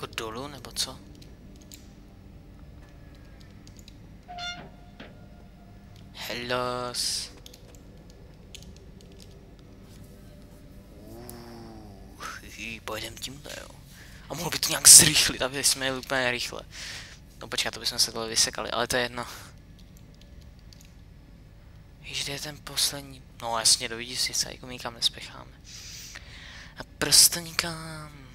Jako dolů, nebo co? Hellos. Uh, pojedem tímhle, jo. A mohl by to nějak zrychlit, aby jsme jeli úplně rychle. No počkat, to bychom se tohle vysekali, ale to je jedno. Kde je ten poslední? No jasně, do se, jako nikam nespěcháme. A prostě nikam.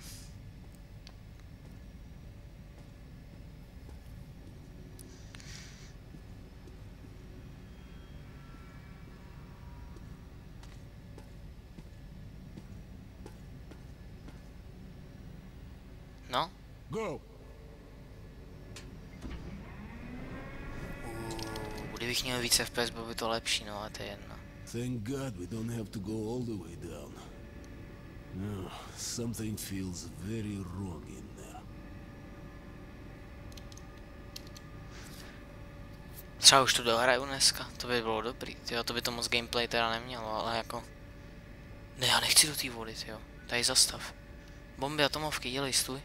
No, Go. Uh, kdybych měl více FPS, bylo by to lepší, no a to je jedno. Thank God we don't have to go all the way down. No, something feels very wrong in there. Třeba už to dohraju dneska, to by bylo dobrý, tyjo, to by to moc gameplay teda nemělo, ale jako... Ne, já nechci do té vody, jo. Tady zastav. Bomby atomovky, dělej, stůj.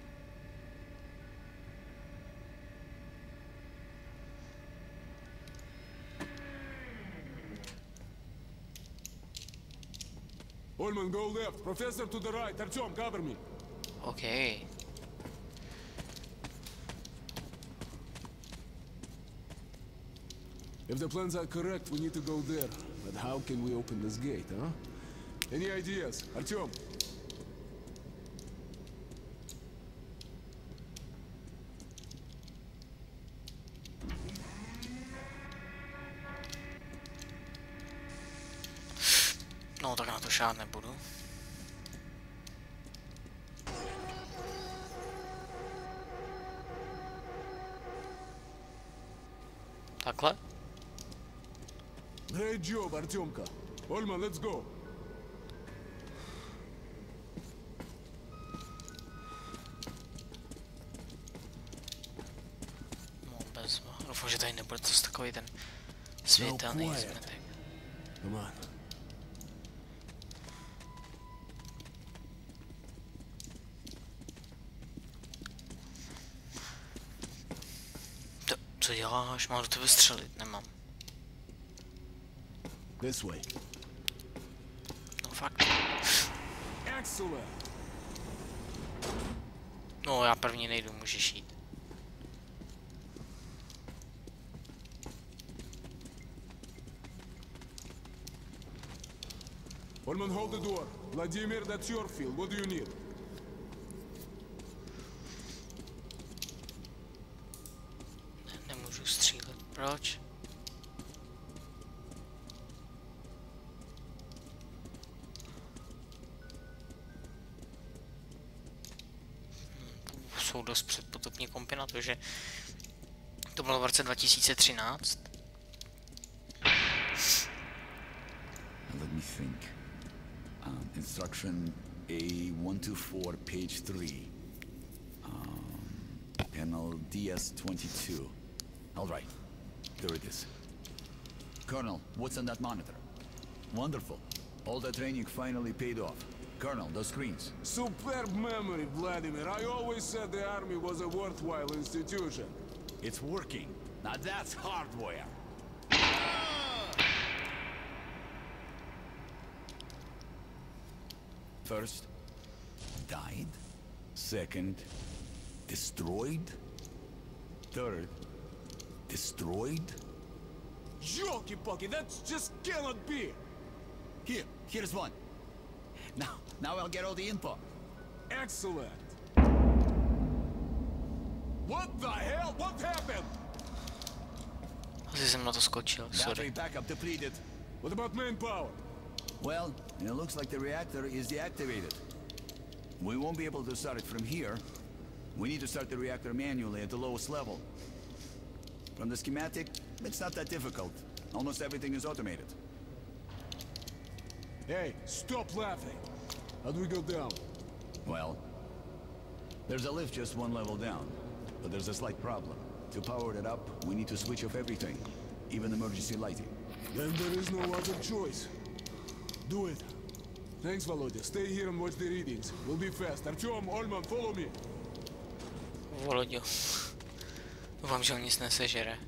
Holman, go left. Professor to the right. Artyom, cover me. OK. If the plans are correct, we need to go there. But how can we open this gate, huh? Any ideas? Artyom? Šát nebudu. Takhle? Great job, Artyomka. Holman, let's go. No bez Doufám, že tady nebude to takový ten světelný quiet. zmetek. Come on. To, co děláš? Mám do tebe střelit, nemám. This way. No fakt. Excellent. No já první nejdu, můžeš jít. Holman, hold the door. Vladimir, that's your field. What do you need? Proč? Jsou dost předpotopní kompy na to, že to bylo v roce 2013. Let me think. Um, instruction A124, page 3. Um, panel DS22. All right. There it is. Colonel, what's on that monitor? Wonderful. All the training finally paid off. Colonel, those screens. Superb memory, Vladimir. I always said the army was a worthwhile institution. It's working. Now that's hardware. First, died. Second, destroyed. Third, destroyed? Junkie Pucky, that just cannot be! Here, here's one. Now, now I'll get all the info. Excellent. What the hell? What happened? This is not a scotch skočil, sorry. Backup depleted. What about main power? Well, it looks like the reactor is deactivated. We won't be able to start it from here. We need to start the reactor manually at the lowest level. From the schematic, it's not that difficult. Almost everything is automated. Hey, stop laughing. How do we go down? Well, there's a lift just one level down. but there's a slight problem. To power it up, we need to switch off everything, even emergency lighting. Then there is no other choice. Do it. Thanks, Volodya. Stay here and watch the readings. We'll be fast. Artyom, Olman, follow me. Volodio. Doufám, že ho nic nesežere.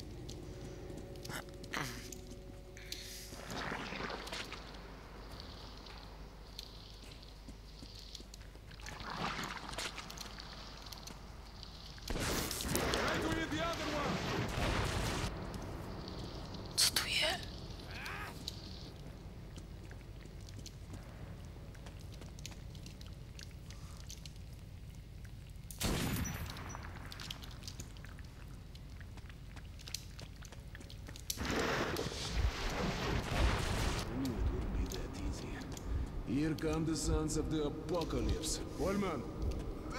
Right, we need the other one. Co tu je? I knew it wouldn't be that easy. Here come the sons of the apocalypse. Olman,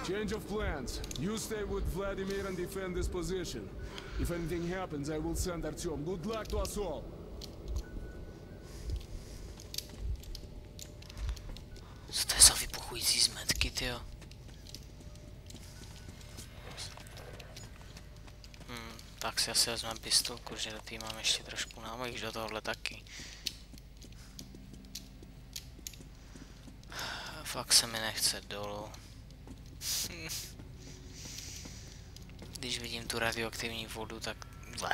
change of plans. You stay with Vladimir and defend this position. If anything happens, I will send Artyom. Good luck to us all. Co to je za vybuchující zmetky, tyjo? Hmm, tak si asi vezmeme pistolku, že do té mám ještě trošku námojích, do tohohle taky. Fakt se mi nechce dolů. Když vidím tu radioaktivní vodu, tak zle.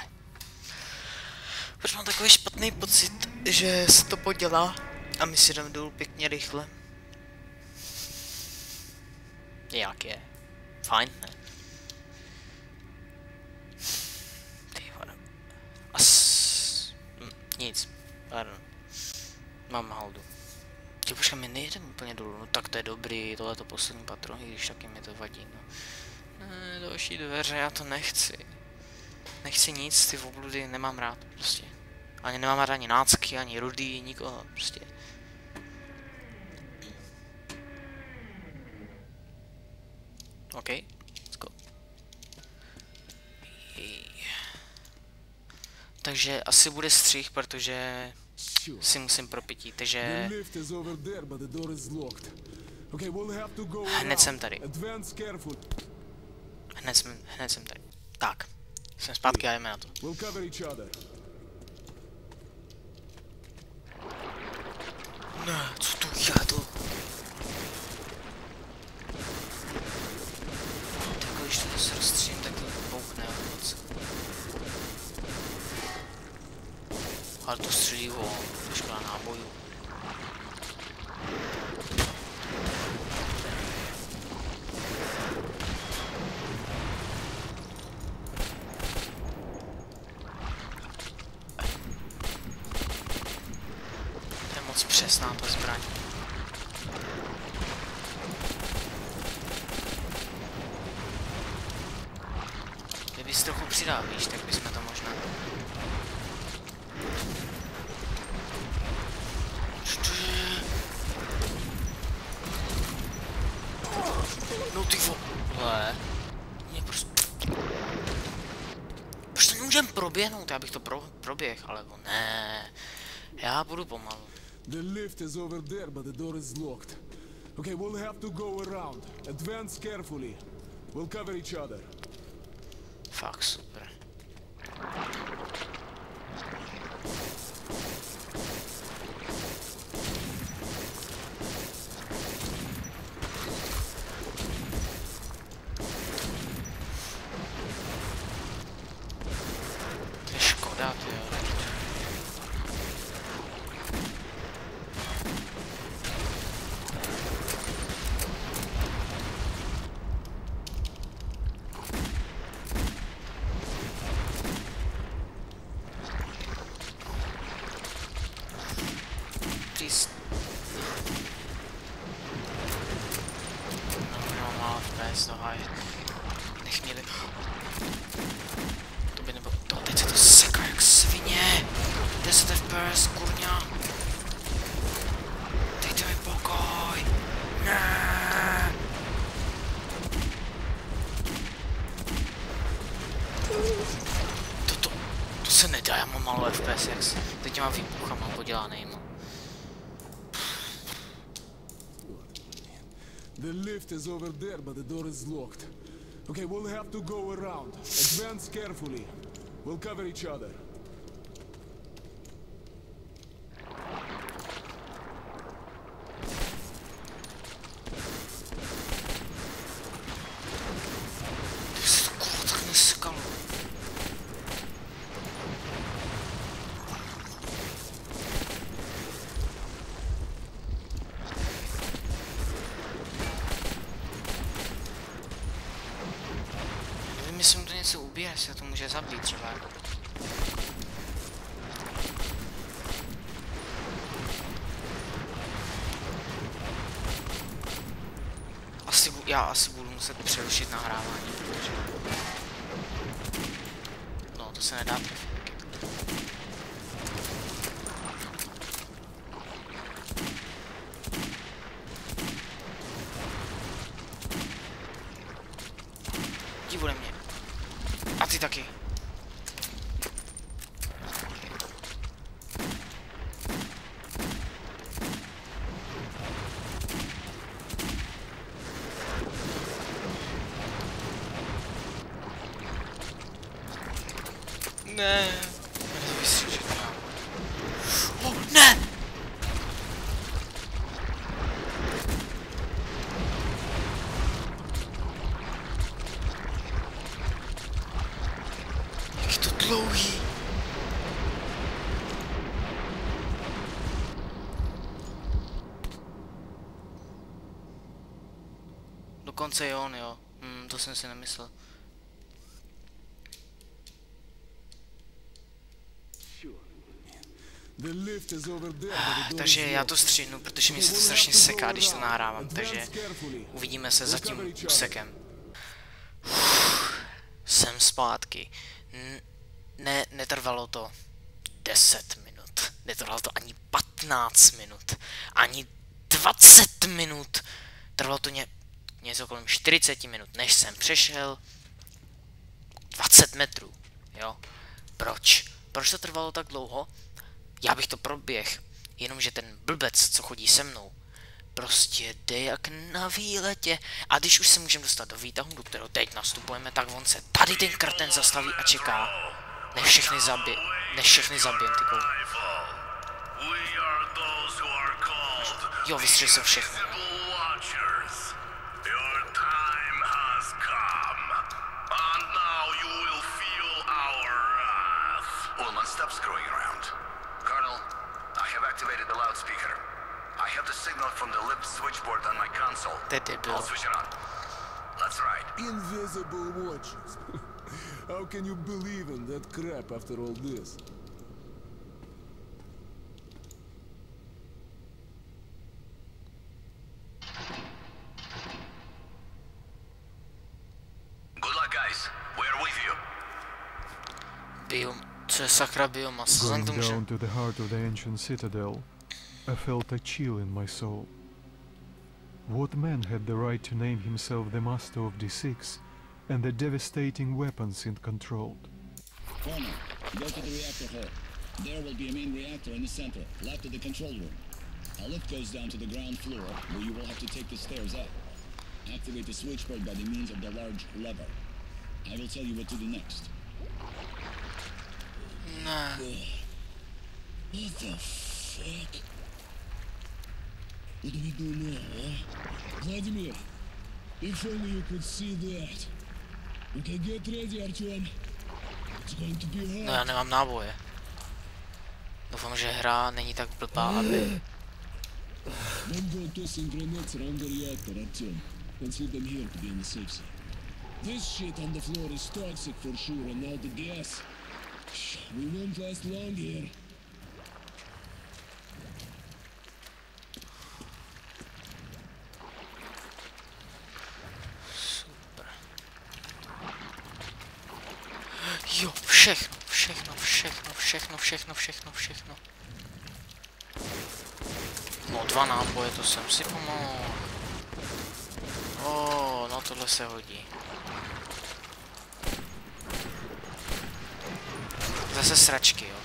Proč mám takový špatný pocit, že se to podělá a my si jdeme dolů pěkně rychle. Jak je? Fajn, ne? Ty. As... hm, Nic, pardon. Mám Ty počkej, my nejdeme úplně dolů, no tak to je dobrý, tohle to poslední patro, i když taky mi to vadí, no. Ne, další dveře, já to nechci. Nechci nic, ty obludy nemám rád, prostě. Ani nemám rád ani nácky, ani rudy, nikoho, prostě. OK, let's go. Takže asi bude střih, protože. Si musím propití, takže to Hned jsem tady. Hned jsem, hned jsem tady. Tak, jsem zpátky a jdeme na to. Ne, co tu jadu? Tak Ale to střelivo, to škoda nábojů. To je moc přesná ta zbraň. Kdyby si trochu přidal, víš, tak bychom to možná... Co to je? No ty vole. Mě prostě... Nemůžem proběhnout? Já bych to pro, proběh, ale ne. Já budu pomalu. The lift is over there, but the door is locked. Okay, we'll have to go around. Advance carefully. We'll cover each other. Fakt super. Lift is over there, but the door is locked. Okay, we'll have to go around. Advance carefully. We'll cover each other. Nevím, jestli mu to něco ubije, jestli to může zabít třeba. Asi, bu- já asi budu muset přerušit nahrávání, protože... No, to se nedá trefit. Jdi ode mě. A ty taky. Ne. Nevystřelit nám. Oh, ne! Jak je to dlouhý. Dokonce je on, jo. Hm, to jsem si nemyslel. Door Takže já to střihnu, protože mi se to strašně seká, když to nahrávám, takže uvidíme se za tím úsekem. Uf, Jsem zpátky. N- ne, netrvalo to 10 minut. Netrvalo to ani 15 minut. Ani 20 minut. Trvalo to ně, něco kolem 40 minut, než jsem přešel 20 metrů. Jo? Proč? Proč to trvalo tak dlouho? Já bych to proběh, jenomže ten blbec, co chodí se mnou, prostě jde jak na výletě. A když už se můžeme dostat do výtahu, do kterého teď nastupujeme, tak on se tady ten krten zastaví a čeká, než všechny zabije, než všechny zabijem, ty kou. We are those who are called Jo, vystřelil jsem všechno. jo. Visible Watchers. Your time has come. And now you will feel our wrath. Ullman, stop screwing around. Colonel, I have activated the loudspeaker. I have the signal from the lip switchboard on my console. To je debil. I'll switch it on. That's right. Invisible watches. How can you believe in that crap after all this? Good luck, guys. We're with you. Biom, co sakra biomas? Going down to the heart of the ancient citadel, I felt a chill in my soul. What man had the right to name himself the master of D6 and the devastating weapons it controlled? Connor, go to the reactor hall. There will be a main reactor in the center, left of the control room. A lift goes down to the ground floor, where you will have to take the stairs up. Activate the switchboard by the means of the large lever. I will tell you what to do next. Ne. What the fuck? What do we do now, huh? Vladimir, if only you could see that. No já nemám náboje. Doufám, že hra není tak blbá, aby... This shit on the floor is toxic for sure, and now the gas. We won't last long here. Super. Jo, všechno, všechno, všechno, všechno, všechno, všechno, všechno. No, dva náboje, to jsem si pomohl. O, no tohle se hodí. Zase sračky, jo.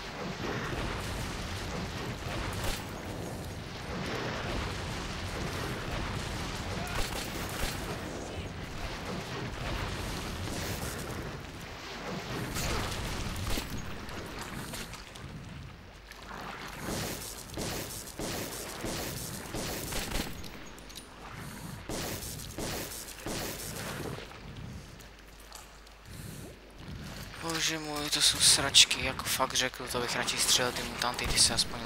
Bože můj, to jsou sračky, jako fakt řekl, to bych radši střelil ty mutanty, ty se aspoň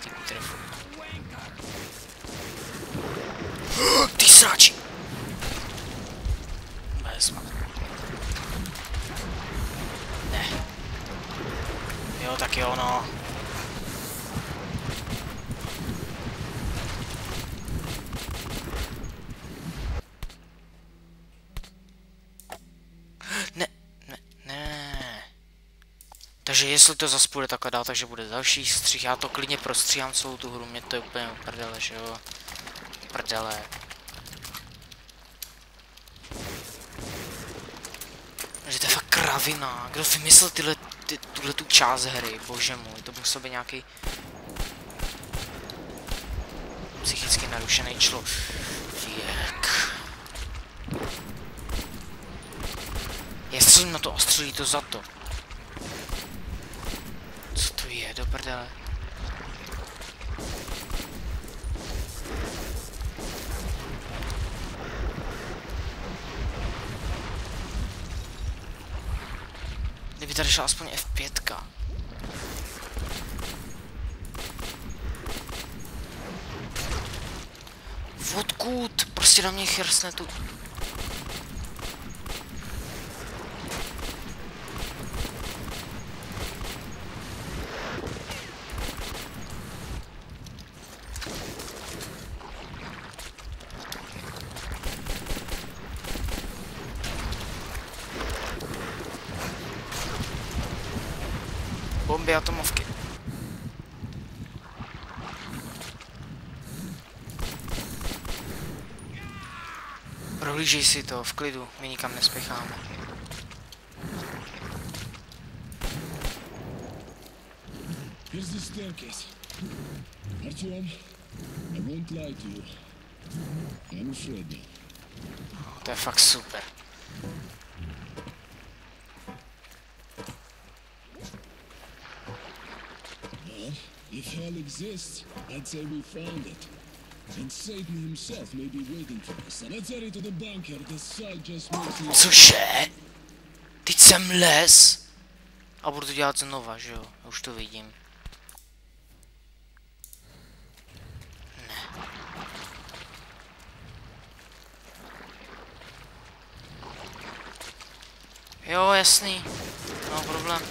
ty trefu. Ty srači! Ne. Jo, tak jo, no. Ne, ne, ne. Takže jestli to zase půjde takhle dál, takže bude další střih. Já to klidně prostříhám celou tu hru, mě to je úplně prdele, že jo. Prdele. Že to je fakt kravina. Kdo vymyslel tyhle, ty, tuhle tu část hry, bože můj, to musel být nějaký psychicky narušený člověk. Střelím na to a střelí to za to. Co to je, do prdele? Kdyby tady šla aspoň F5. Odkud? Prostě na mě chrsne tu bomby atomovky. Prohlížej si to, v klidu, my nikam nespěcháme. Here's the staircase. Artyom, I won't lie to you. I'm afraid now. To je fakt super. Well, if hell exists, I'd say we found it. Cože? Teď jsem les. A budu to dělat znova, že jo? Už to vidím. Ne. Jo, jasný. No problém.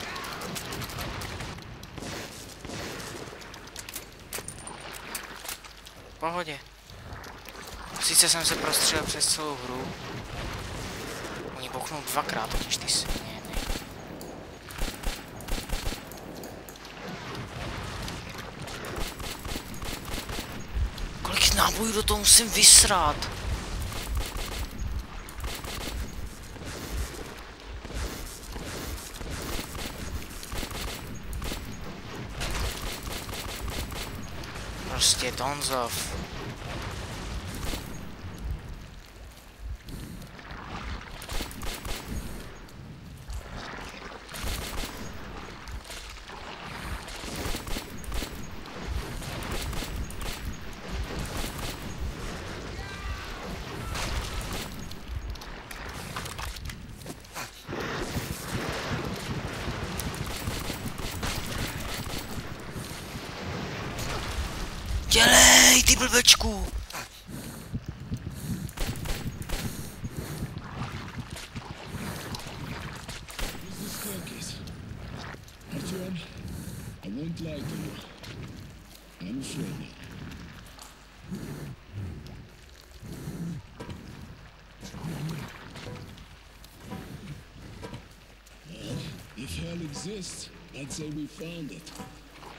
V pohodě. Sice jsem se prostřelil přes celou hru. Oni bouchnou dvakrát, totiž ty svině. Kolik nábojů do toho musím vysrát? Prostě Donzov. If hell exists, I'd say we found it.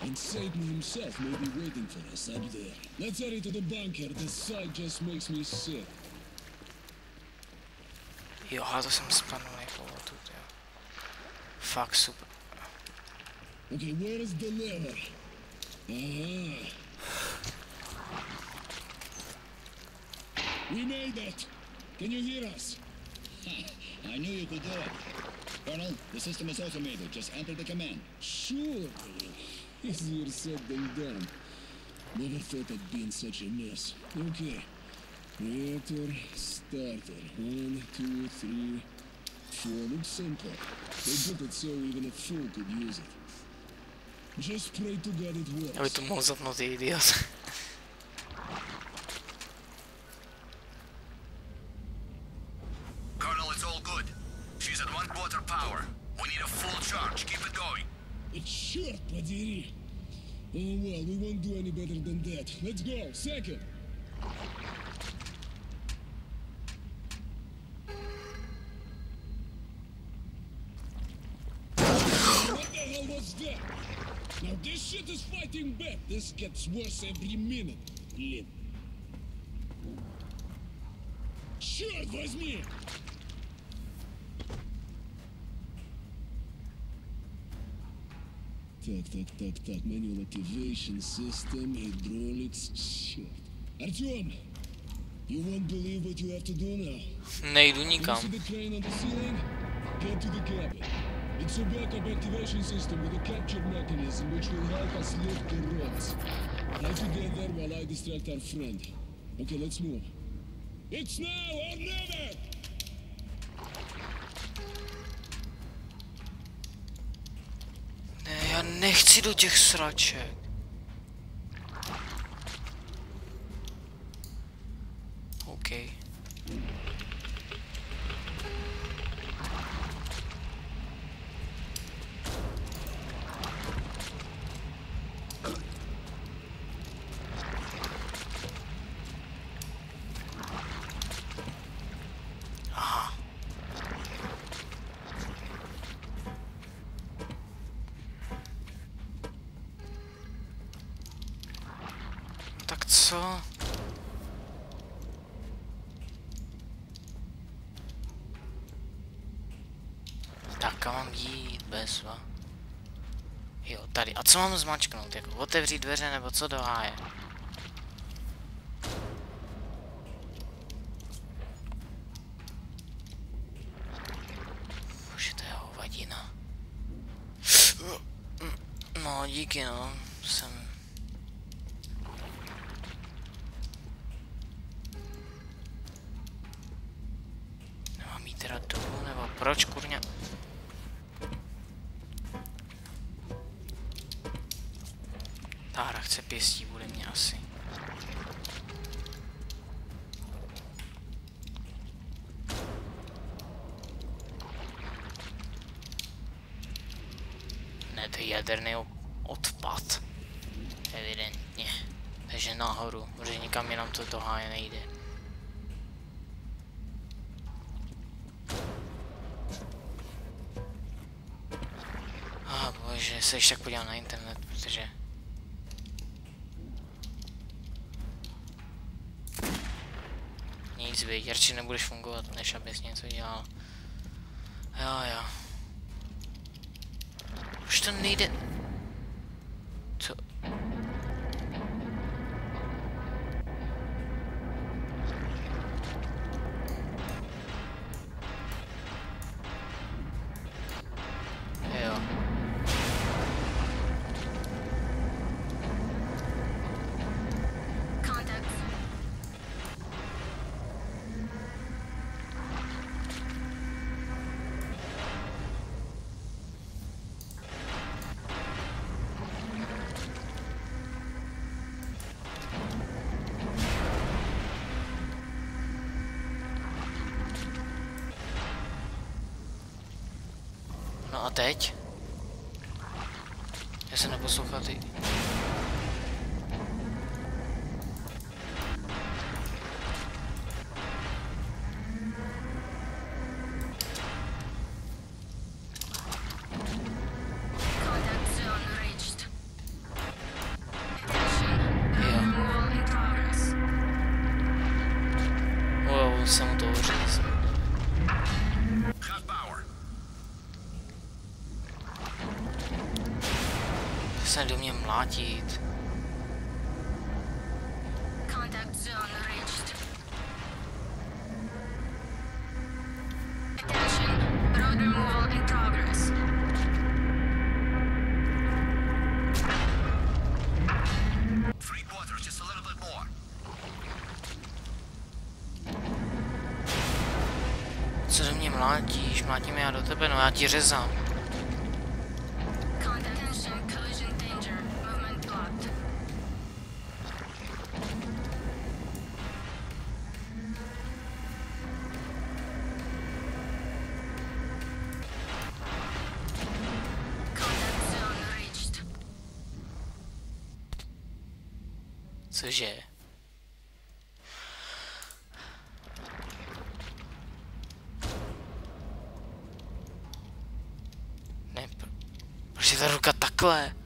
And Satan himself may be waiting for us up there. Let's head into the bunker. The sight just makes me sick. Jo, to jsem spanulý povodu, jo. Fuck, super. Okay, where is the lever? Ah. We made it! Can you hear us? I knew you could do it. Colonel, the system is automated. Just enter the command. Sure. Easier said than done. Never thought I'd be in such a mess. Okay. Reactor starter. One, two, three, 4 looks simple. They built it so even a fool could use it. Just pray to God it works. Aby to mohl zapnout ty idiot. Colonel, it's all good. She's at one quarter power. We need a full charge. Keep it going. Черт подери! Oh well, we won't do any better than that. Let's go. Second. What the hell was that? Now this shit is fighting back. This gets worse every minute. Блин. Черт возьми! Так, так, так, так. Manual activation system, hydraulics. Черт. Артем! You won't believe what you have to do now. Nejdu You nikam. see the crane on the ceiling? Get to the cabin. It's a backup activation system with a capture mechanism which will help us lift the rods. Try to get there while I distract our friend. Okay, let's move. It's now or never! Nechci do těch sraček. OK. Aha. Tak co? Tak kam mám jít, bezva? Jo, mám zmačknout? Jako otevřít dveře nebo co do háje? Bože, to je hovadina. No, díky no. Jsem se ještě tak podívám na internet, protože... Nic víc, radši nebudeš fungovat, než abys něco dělal. Jo, jo. Už to nejde... Co? Teď? Já jsem neposlouchal ty... more. Co do mě mlátíš? Mlátím já do tebe, no já ti řezám. Cože? Ne, pro... proč je ta ruka takhle?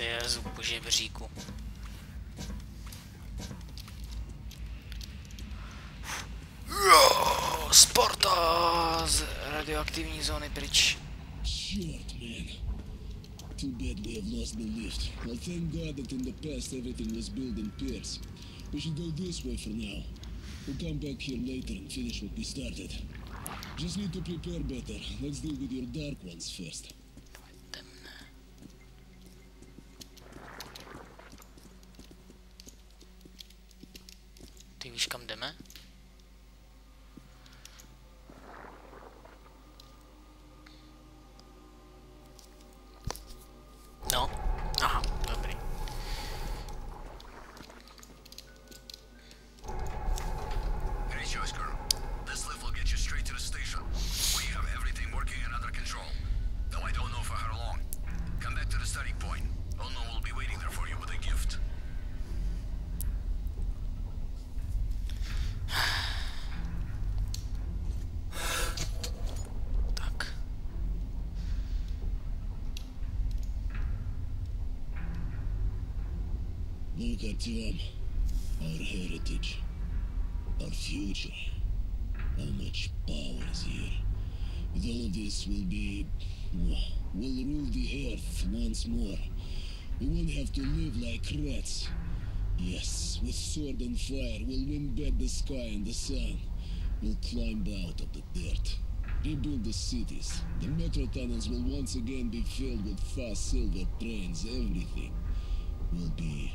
Si jezu po žebříku. Jo, Sparta z radioaktivní zóny pryč. Short, man. Too bad we have lost the lift. Well, thank God that in the past everything was built in pairs. We should go this way for now. We'll come back here later and finish what we started. Just need to prepare better. Let's deal with your dark ones first. Look, Artyom. Our heritage. Our future. How much power is here. With all this, we'll be... We'll rule the earth once more. We won't have to live like rats. Yes, with sword and fire, we'll win back the sky and the sun. We'll climb out of the dirt. Rebuild the cities. The metro tunnels will once again be filled with fast silver trains. Everything will be...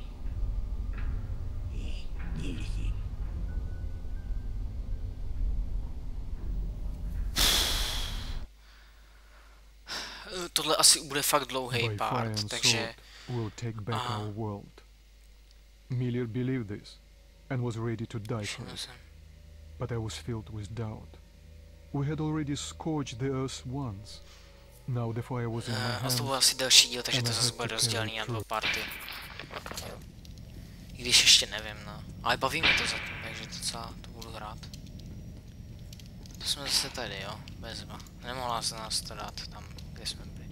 Eh, tohle asi bude fakt dlouhý part, takže we'll take back our world. Miller believed this and was ready to die for it, but I was filled with doubt. We had already scorched the earth once. Now the fire was in my Uh, a to byl hands. asi další díl, takže to zase bude rozdělený na dva party. I když ještě nevím, no. Ale baví mě to zatím, takže docela to budu hrát. To jsme zase tady, jo, bezva. Nemohla se nás to dát tam, kde jsme byli.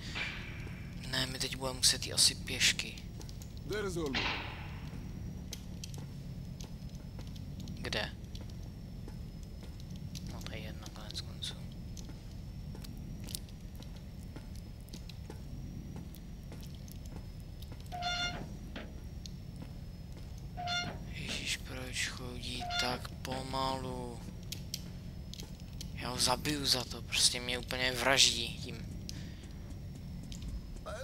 Ne, my teď budeme muset jít asi pěšky. Kde? Zabiju za to, prostě mě úplně vraždí tím.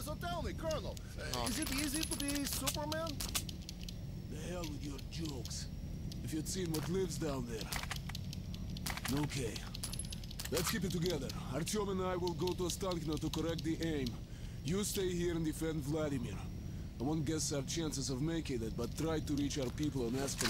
So tell me, Colonel, uh, No. is it easy to be Superman? The hell with your jokes. If you'd seen what lives down there. Okay. Let's keep it together. Artyom and I will go to Ostankino to correct the aim. You stay here and defend Vladimir. I won't guess our chances of making it, but try to reach our people and ask for